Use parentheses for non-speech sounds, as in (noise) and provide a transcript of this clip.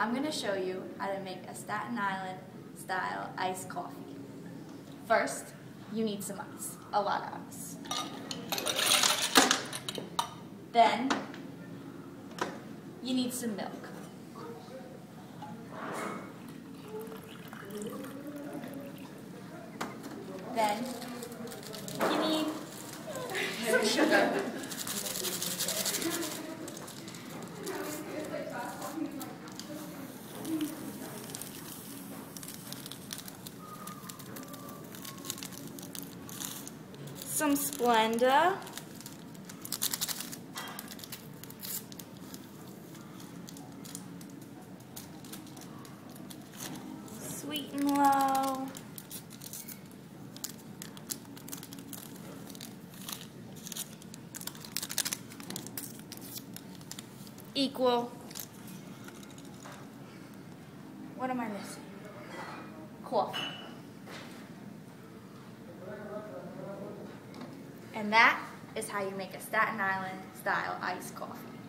I'm going to show you how to make a Staten Island style iced coffee. First, you need some ice, a lot of ice. Then, you need some milk. Then, you need (laughs) some sugar. Some Splenda. Sweet and low. Equal. What am I missing? Coffee. And that is how you make a Staten Island style iced coffee.